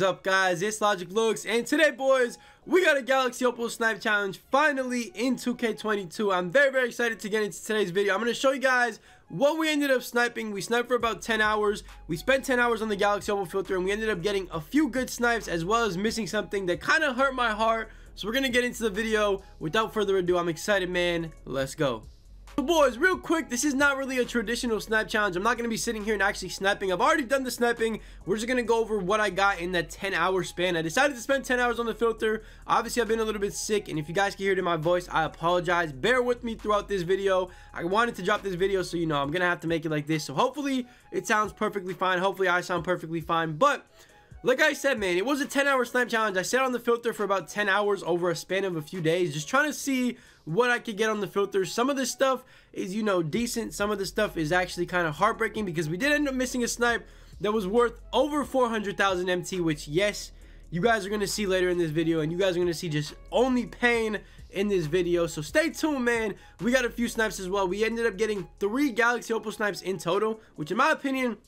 is up guys? It's logic looks and today boys we got a galaxy opal snipe challenge finally in 2k22 i'm very very excited to get into today's video. I'm going to show you guys what we ended up sniping. We sniped for about 10 hours. We spent 10 hours on the galaxy opal filter and we ended up getting a few good snipes as well as missing something that kind of hurt my heart. So we're gonna get into the video. Without further ado i'm excited man. Let's go so boys, real quick, this is not really a traditional snipe challenge. I'm not going to be sitting here and actually sniping. I've already done the sniping. We're just going to go over what I got in that 10 hour span. I decided to spend 10 hours on the filter. Obviously, I've been a little bit sick, and if you guys can hear it in my voice, I apologize. Bear with me throughout this video. I wanted to drop this video, so you know, I'm going to have to make it like this. So hopefully, it sounds perfectly fine. Hopefully, I sound perfectly fine. But like I said, man, it was a 10 hour snipe challenge. I sat on the filter for about 10 hours over a span of a few days, just trying to see what I could get on the filter. Some of this stuff is, you know, decent. Some of the stuff is actually kind of heartbreaking because we did end up missing a snipe that was worth over 400,000 MT, which, yes, you guys are going to see later in this video, and you guys are going to see just only pain in this video. So stay tuned, man. We got a few snipes as well. We ended up getting three Galaxy Opal snipes in total, which in my opinion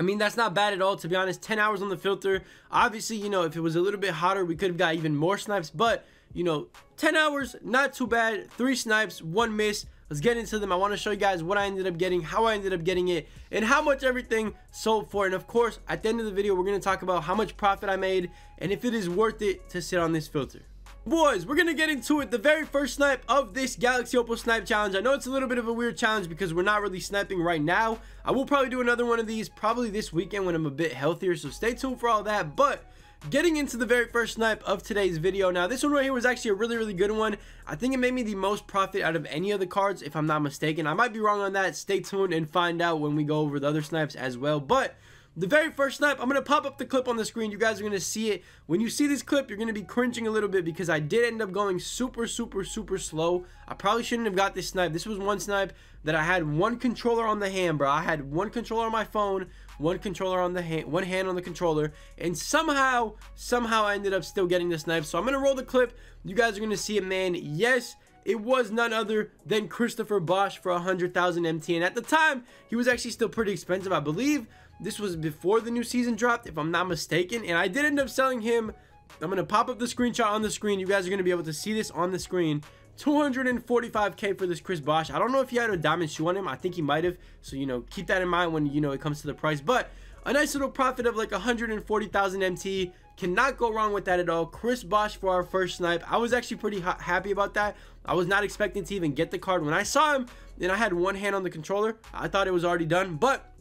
I mean, that's not bad at all, to be honest. 10 hours on the filter. Obviously, you know, if it was a little bit hotter, we could have got even more snipes. But, you know, 10 hours, not too bad. Three snipes, one miss. Let's get into them. I want to show you guys what I ended up getting, how I ended up getting it, and how much everything sold for. And of course, at the end of the video, we're going to talk about how much profit I made and if it is worth it to sit on this filter. Boys, we're gonna get into it. The very first snipe of this Galaxy Opal Snipe Challenge. I know it's a little bit of a weird challenge because we're not really sniping right now. I will probably do another one of these probably this weekend when I'm a bit healthier, so stay tuned for all that. But getting into the very first snipe of today's video now this one right here was actually a really really good one i think it made me the most profit out of any of the cards if i'm not mistaken i might be wrong on that stay tuned and find out when we go over the other snipes as well but the very first snipe, I'm going to pop up the clip on the screen. You guys are going to see it. When you see this clip, you're going to be cringing a little bit because I did end up going super, super, super slow. I probably shouldn't have got this snipe. This was one snipe that I had one controller on the hand, bro. I had one controller on my phone, one controller on the hand, one hand on the controller, and somehow, somehow I ended up still getting the snipe. So I'm going to roll the clip. You guys are going to see it, man. Yes, it was none other than Christopher Bosh for 100,000 MT. And at the time, he was actually still pretty expensive. I believe this was before the new season dropped, if I'm not mistaken. And I did end up selling him. I'm going to pop up the screenshot on the screen. You guys are going to be able to see this on the screen. 245k for this Chris Bosh. I don't know if he had a diamond shoe on him. I think he might have. So, you know, keep that in mind when, you know, it comes to the price. But a nice little profit of like 140,000 MT. Cannot go wrong with that at all. Chris Bosh for our first snipe. I was actually pretty ha happy about that. I was not expecting to even get the card. When I saw him and I had one hand on the controller, I thought it was already done. But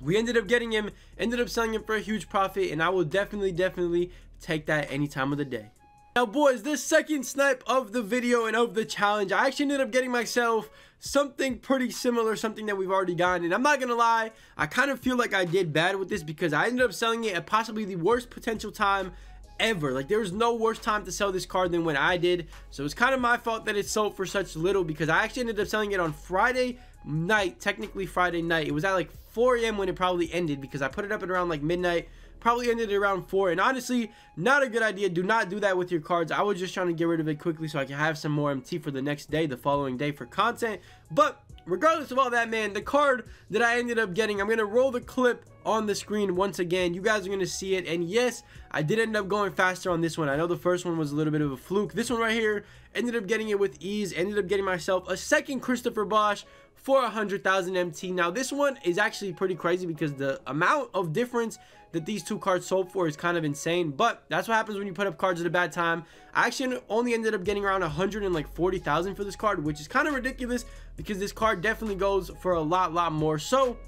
we ended up getting him, ended up selling him for a huge profit, and I will definitely, definitely take that any time of the day. Now boys, this second snipe of the video and of the challenge, I actually ended up getting myself something pretty similar, something that we've already gotten. And I'm not going to lie, I kind of feel like I did bad with this because I ended up selling it at possibly the worst potential time ever. Like there was no worse time to sell this card than when I did. So it's kind of my fault that it sold for such little because I actually ended up selling it on Friday night, technically Friday night. It was at like 4 a.m. when it probably ended because I put it up at around like midnight. Probably ended around 4. And honestly, not a good idea. Do not do that with your cards. I was just trying to get rid of it quickly so I can have some more MT for the next day, the following day for content. But regardless of all that, man, the card that I ended up getting, I'm going to roll the clip on the screen once again. You guys are going to see it. And yes, I did end up going faster on this one. I know the first one was a little bit of a fluke. This one right here, ended up getting it with ease. Ended up getting myself a second Christopher Bosh for 100,000 MT. Now, this one is actually pretty crazy because the amount of difference that these two cards sold for is kind of insane. But that's what happens when you put up cards at a bad time. I actually only ended up getting around 140,000 for this card, which is kind of ridiculous because this card definitely goes for a lot, lot more. So,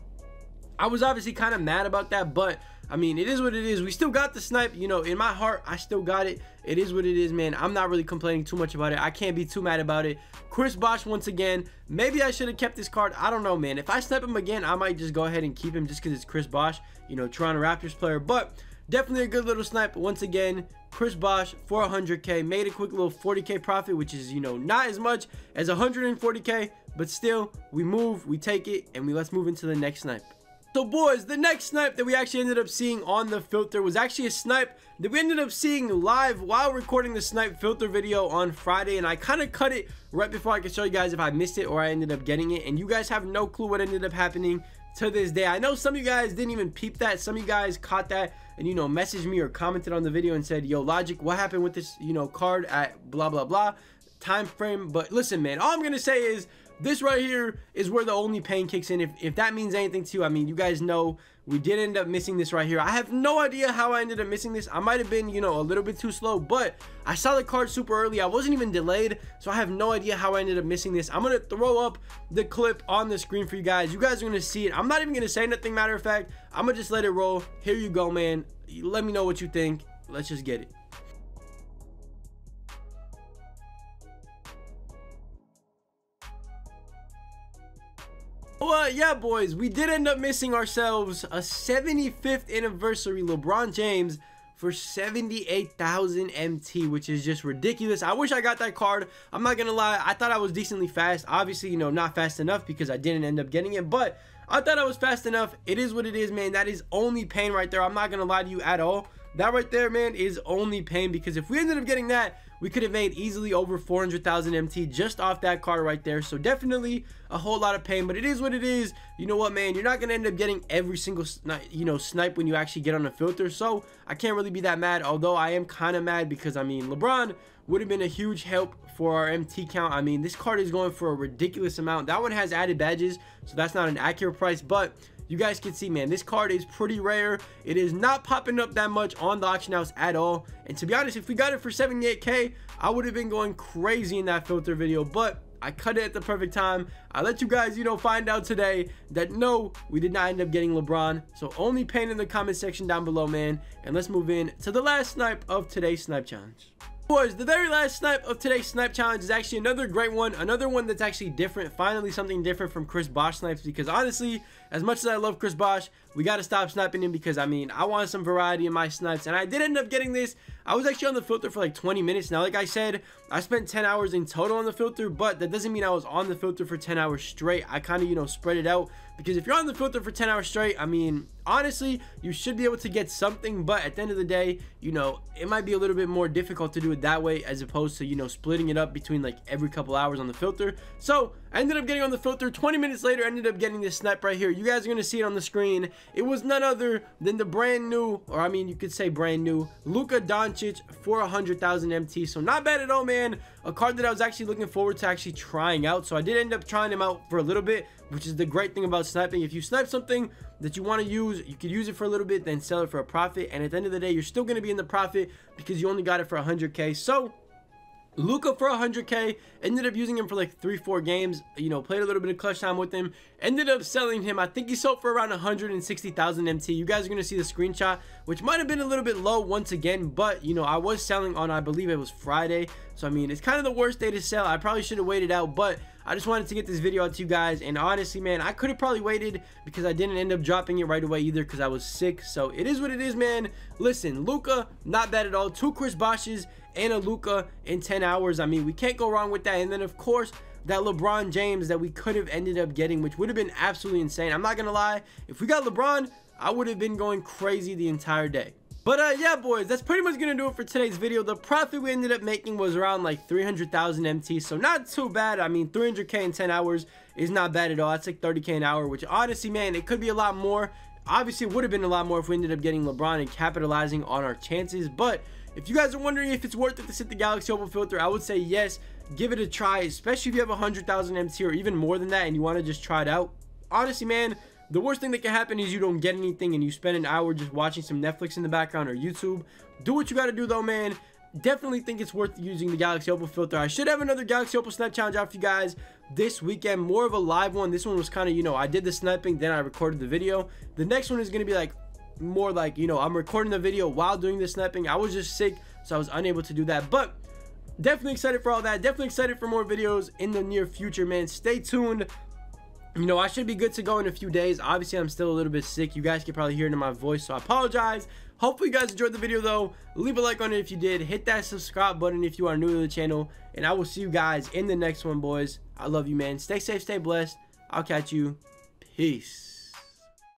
I was obviously kind of mad about that, but I mean, it is what it is. We still got the snipe. You know, in my heart, I still got it. It is what it is, man. I'm not really complaining too much about it. I can't be too mad about it. Chris Bosh once again. Maybe I should have kept this card. I don't know, man. If I snipe him again, I might just go ahead and keep him just because it's Chris Bosh, you know, Toronto Raptors player. But definitely a good little snipe. Once again, Chris Bosh for 100k. Made a quick little 40k profit, which is, you know, not as much as 140k. But still, we move, we take it, and we let's move into the next snipe. So boys, the next snipe that we actually ended up seeing on the filter was actually a snipe that we ended up seeing live while recording the snipe filter video on Friday and I kind of cut it right before I could show you guys if I missed it or I ended up getting it and you guys have no clue what ended up happening to this day. I know some of you guys didn't even peep that. Some of you guys caught that and, you know, messaged me or commented on the video and said, yo, Logic, what happened with this, you know, card at blah, blah, blah time frame. But listen, man, all I'm going to say is this right here is where the only pain kicks in. If, if that means anything to you, I mean, you guys know we did end up missing this right here. I have no idea how I ended up missing this. I might have been, you know, a little bit too slow, but I saw the card super early. I wasn't even delayed, so I have no idea how I ended up missing this. I'm going to throw up the clip on the screen for you guys. You guys are going to see it. I'm not even going to say nothing, matter of fact. I'm going to just let it roll. Here you go, man. Let me know what you think. Let's just get it. Well, yeah, boys, we did end up missing ourselves a 75th anniversary LeBron James for 78,000 MT, which is just ridiculous. I wish I got that card. I'm not gonna lie, I thought I was decently fast. Obviously, you know, not fast enough because I didn't end up getting it, but I thought I was fast enough. It is what it is, man. That is only pain right there. I'm not gonna lie to you at all. That right there, man, is only pain because if we ended up getting that, we could have made easily over 400,000 MT just off that card right there. So definitely a whole lot of pain, but it is what it is. You know what, man? You're not going to end up getting every single, you know, snipe when you actually get on the filter. So I can't really be that mad, although I am kind of mad because, I mean, LeBron would have been a huge help for our MT count. I mean, this card is going for a ridiculous amount. That one has added badges, so that's not an accurate price, but you guys can see, man, this card is pretty rare. It is not popping up that much on the auction house at all. And to be honest, if we got it for 78k, I would have been going crazy in that filter video. But I cut it at the perfect time. I let you guys, you know, find out today that no, we did not end up getting LeBron. So only pain in the comment section down below, man. And let's move in to the last snipe of today's snipe challenge. Boys, the very last snipe of today's snipe challenge is actually another great one. Another one that's actually different. Finally, something different from Chris Bosh snipes because honestly, as much as I love Chris Bosh, we got to stop sniping him because, I mean, I want some variety in my snipes. And I did end up getting this. I was actually on the filter for like 20 minutes. Now, like I said, I spent 10 hours in total on the filter, but that doesn't mean I was on the filter for 10 hours straight. I kind of, you know, spread it out because if you're on the filter for 10 hours straight, I mean, honestly, you should be able to get something, but at the end of the day, you know, it might be a little bit more difficult to do it that way as opposed to, you know, splitting it up between like every couple hours on the filter. So I ended up getting on the filter 20 minutes later, ended up getting this snipe right here. You guys are going to see it on the screen. It was none other than the brand new, or I mean, you could say brand new, Luka Doncic for 100,000 MT. So not bad at all, man. A card that I was actually looking forward to actually trying out. So I did end up trying him out for a little bit, which is the great thing about sniping. If you snipe something that you want to use, you could use it for a little bit, then sell it for a profit. And at the end of the day, you're still going to be in the profit because you only got it for 100K. So Luka for 100k, ended up using him for like 3-4 games, you know, played a little bit of clutch time with him, ended up selling him, I think he sold for around 160,000 MT. You guys are going to see the screenshot, which might have been a little bit low once again, but, you know, I was selling on, I believe it was Friday, so I mean, it's kind of the worst day to sell. I probably should have waited out, but I just wanted to get this video out to you guys, and honestly, man, I could have probably waited because I didn't end up dropping it right away either because I was sick, so it is what it is, man. Listen, Luka, not bad at all. Two Chris Boshes, and a Luka in 10 hours. I mean, we can't go wrong with that. And then, of course, that LeBron James that we could have ended up getting, which would have been absolutely insane. I'm not going to lie. If we got LeBron, I would have been going crazy the entire day. But uh, yeah, boys, that's pretty much to do it for today's video. The profit we ended up making was around like 300,000 MT, so not too bad. I mean, 300K in 10 hours is not bad at all. That's like 30K an hour, which honestly, man, it could be a lot more. Obviously, it would have been a lot more if we ended up getting LeBron and capitalizing on our chances, but if you guys are wondering if it's worth it to sit the Galaxy Opal filter, I would say yes. Give it a try, especially if you have 100,000 MT or even more than that and you want to just try it out. Honestly, man, the worst thing that can happen is you don't get anything and you spend an hour just watching some Netflix in the background or YouTube. Do what you got to do though, man. Definitely think it's worth using the Galaxy Opal filter. I should have another Galaxy Opal Snap Challenge out for you guys this weekend. More of a live one. This one was kind of, you know, I did the sniping, then I recorded the video. The next one is to be like more like, you know, I'm recording the video while doing the sniping. I was just sick, so I was unable to do that. But definitely excited for all that. Definitely excited for more videos in the near future, man. Stay tuned. You know, I should be good to go in a few days. Obviously, I'm still a little bit sick. You guys can probably hear it in my voice, so I apologize. Hopefully, you guys enjoyed the video, though. Leave a like on it if you did. Hit that subscribe button if you are new to the channel. And I will see you guys in the next one, boys. I love you, man. Stay safe, stay blessed. I'll catch you. Peace.